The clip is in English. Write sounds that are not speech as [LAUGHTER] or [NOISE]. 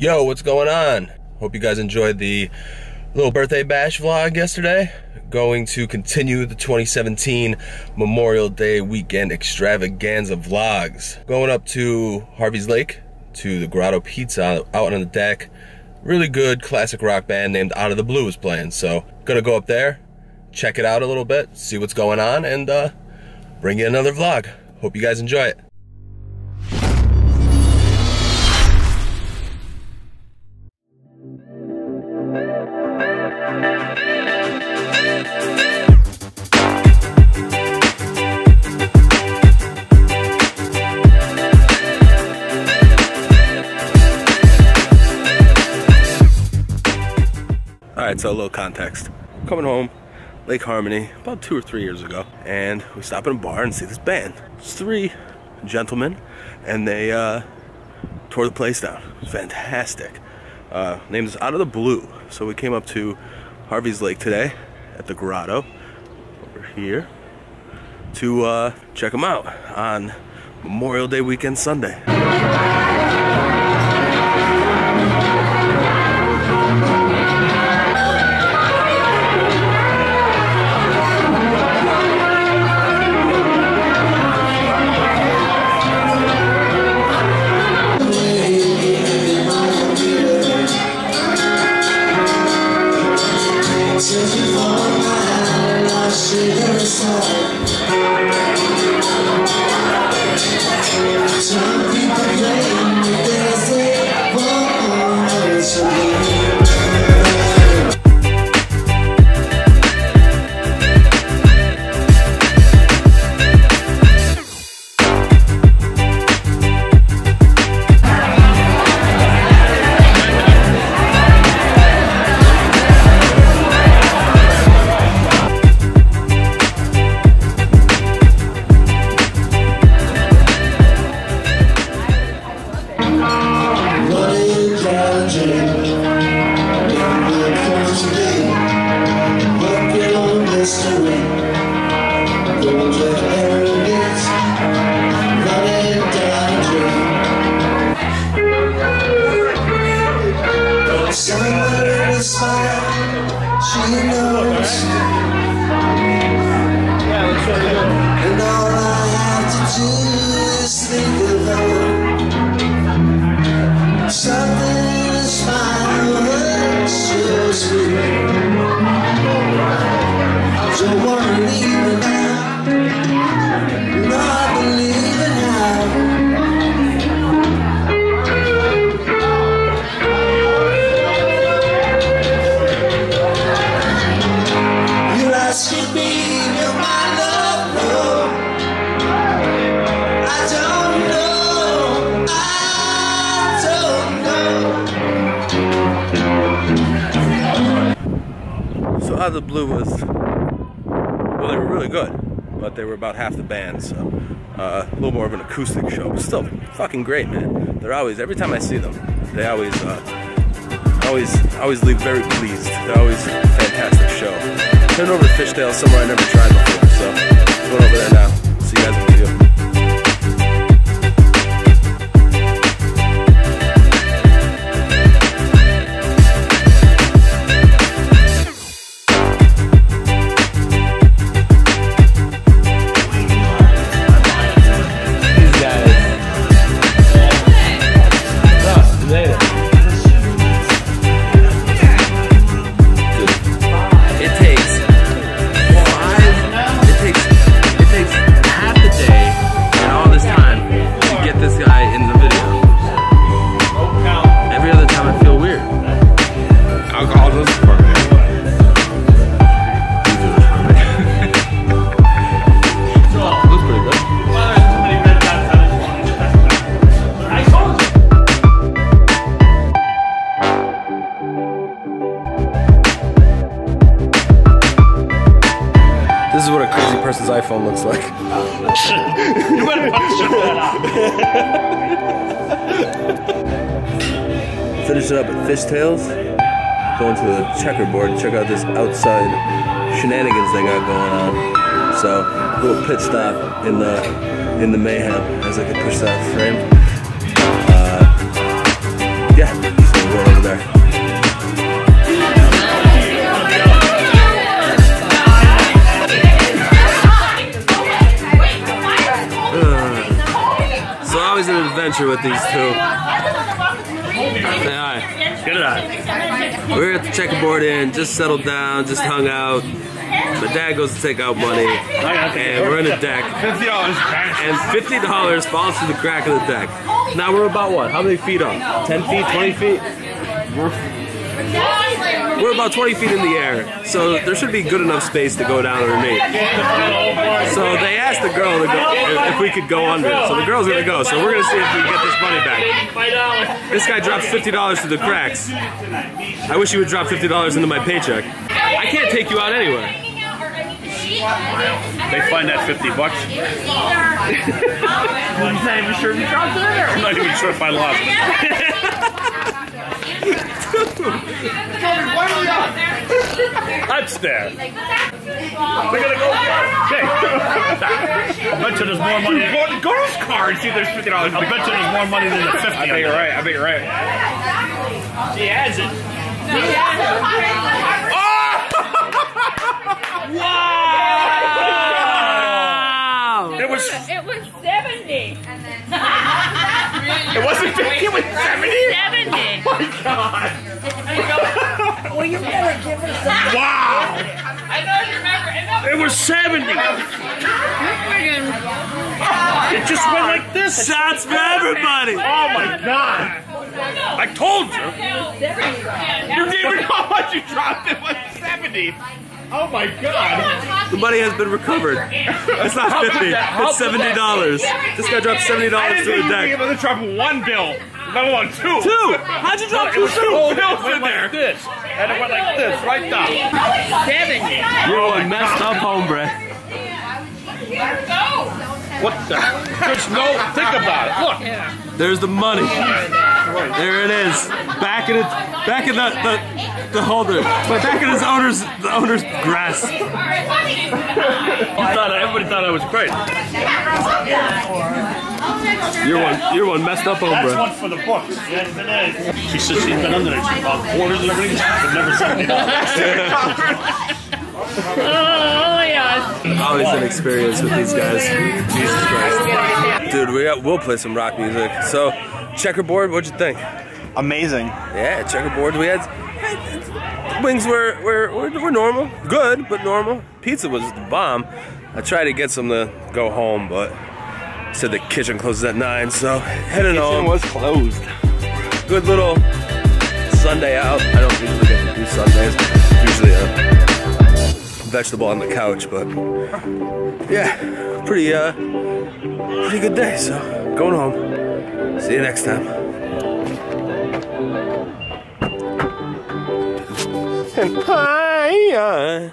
Yo, what's going on? Hope you guys enjoyed the little birthday bash vlog yesterday. Going to continue the 2017 Memorial Day weekend extravaganza vlogs. Going up to Harvey's Lake to the Grotto Pizza out on the deck. Really good classic rock band named Outta The Blue is playing. So, gonna go up there, check it out a little bit, see what's going on, and uh, bring you another vlog. Hope you guys enjoy it. So a little context. Coming home, Lake Harmony, about two or three years ago, and we stop in a bar and see this band. It's three gentlemen, and they uh, tore the place down. It was fantastic. Uh, name is Outta The Blue. So we came up to Harvey's Lake today at the Grotto over here to uh, check them out on Memorial Day weekend Sunday. Somewhere in a of the Blue was, well, they were really good, but they were about half the band, so uh, a little more of an acoustic show, but still fucking great, man. They're always, every time I see them, they always, uh, always, always leave very pleased. They're always a fantastic show. Heading over to Fishtail, somewhere I never tried before, so going over there now. [LAUGHS] up. it up at Fishtails. Going to the checkerboard check out this outside shenanigans they got going on. So, little pit stop in the in the mayhem as I can push that frame. With these two. Say hi. Get it out. We're at the checkerboard inn, just settled down, just hung out. My dad goes to take out money, and we're in a deck. Fifty dollars. And fifty dollars falls through the crack of the deck. Now we're about what? How many feet off? Ten feet? Twenty feet? We're about 20 feet in the air, so there should be good enough space to go down underneath. So they asked the girl to go if, if we could go under. So the girl's gonna go. So we're gonna see if we can get this money back. This guy drops $50 to the cracks. I wish he would drop $50 into my paycheck. I can't take you out anywhere. They find that fifty bucks. [LAUGHS] I'm not even sure if you dropped it I'm not even sure if I lost. [LAUGHS] That's there. They're gonna go. Okay. [LAUGHS] I bet you there's more money. Go, go to his car and see if there's fifty dollars. I bet you there's more money than the fifty. I bet you're right. I bet you're right. She has it. Wow! Well, you better give her some. Wow. I don't remember. And that It was seventy. It just went like this. Shots for everybody! Oh my god! I told you. You didn't even know how much you dropped. It was 70. Oh my god. The money has been recovered. It's not 50, it's $70. This guy dropped $70 I didn't through think the you would be able to drop one bill. Let alone two. Two! How'd you drop It two was two bills? bills in there. Like this. And it went like this, right down. 70. You're one messed up hombre. What the? Just no, think about it. Look. There's the money. There it is. Back in it, back in the, the, the holder. But back in his owner's the owner's grasp. You thought, I, everybody thought I was great. You're one you're one messed up That's one for the books. Yes, it is. She says she's been under there. She bought quarters and everything, but never seen me. Oh, yes. Always an experience with these guys. Jesus Christ. Dude, we got, we'll play some rock music. So, checkerboard, what'd you think? Amazing. Yeah, checkerboard. We had wings were, were were were normal, good but normal. Pizza was the bomb. I tried to get some to go home, but said the kitchen closes at nine, so heading Kitchen home. was closed. Good little Sunday out. I don't usually get to do Sundays. Usually a vegetable on the couch, but yeah, pretty uh, pretty good day. So going home. See you next time. And hi.